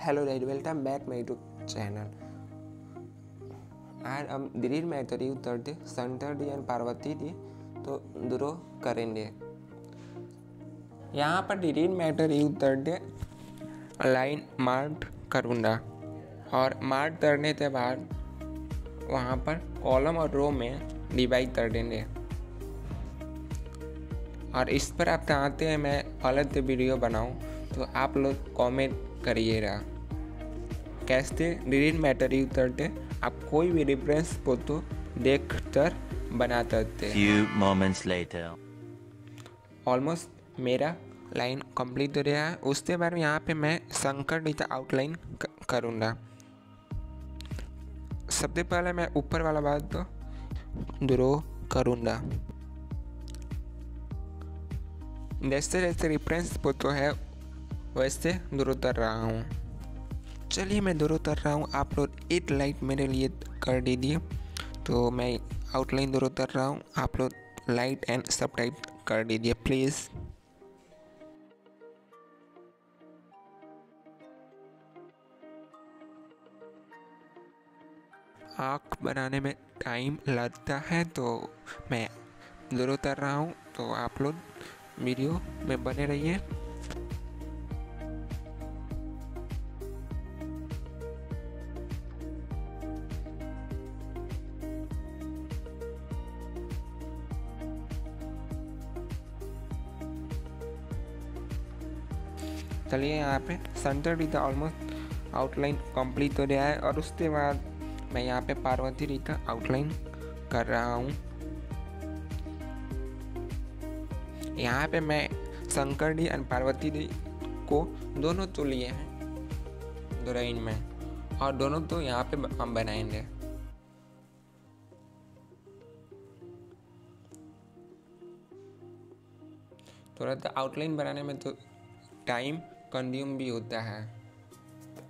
Hello guys welcome back my YouTube channel आज हम दिलीप मैत्री उत्तर दे Shankar D and Parvati D तो द्रोह करेंगे। यहाँ पर दिलीप मैत्री उत्तर दे लाइन मार्क करूँगा। और मार्क करने के बाद, वहाँ पर कॉलम और रो में डिवाइड कर देंगे। और इस पर आप चाहते हैं मैं अलग वीडियो बनाऊँ तो आप लोग कमेंट करिएगा। कैसे डिलीट मैटर यूज़ करते आप कोई भी रेफरेंस फ़ोटो देख कर बना सकते ऑलमोस्ट मेरा लाइन कंप्लीट हो गया है। उसके बाद यहाँ पे मैं शंकर नीचा आउटलाइन करूँगा। सबसे पहले मैं ऊपर वाला बात तो ड्रो करूँगा। जैसे जैसे रेफरेंस फ़ोटो है वैसे दूर उतर रहा हूँ। चलिए मैं ड्रो उतर रहा हूँ। आप लोग एक लाइट मेरे लिए कर दीजिए। तो मैं आउटलाइन ड्रो उतर रहा हूँ। आप लोग लाइट एंड सब टाइप कर दीजिए प्लीज़ आँख बनाने में टाइम लगता है तो मैं ज़रूर उतर रहा हूँ। तो आप लोग वीडियो में बने रहिए। चलिए यहाँ पे सेंटर डी का ऑलमोस्ट आउटलाइन कंप्लीट हो गया है और उसके बाद मैं यहाँ पे पार्वती डी का आउटलाइन कर रहा हूँ यहाँ पे मैं Shankar D and Parvati D को दोनों तो लिए हैं ड्राइंग में और दोनों तो यहाँ पे हम बनाएँगे थोड़ा सा आउटलाइन बनाने में तो टाइम कंज्यूम भी होता है।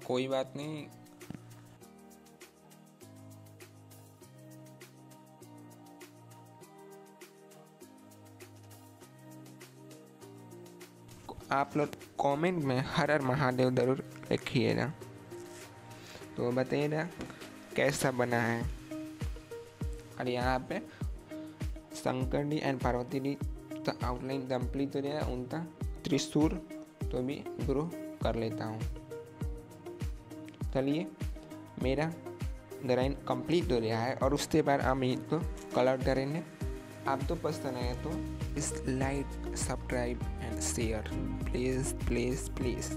कोई बात नहीं। आप लोग कमेंट में हर हर महादेव ज़रूर लिखिएगा। तो बताइएगा, कैसा बना है? और यहाँ पे Shankar D and Parvati D का आउटलाइन कंप्लीट हो गया उनका त्रिशूर तो भी ग्रो कर लेता हूँ। चलिए, मेरा ड्राइंग कंप्लीट हो गया है और उसके बाद हम इसको तो कलर करेंगे। आप तो पसंद आए तो इस like, subscribe and share. Please please please.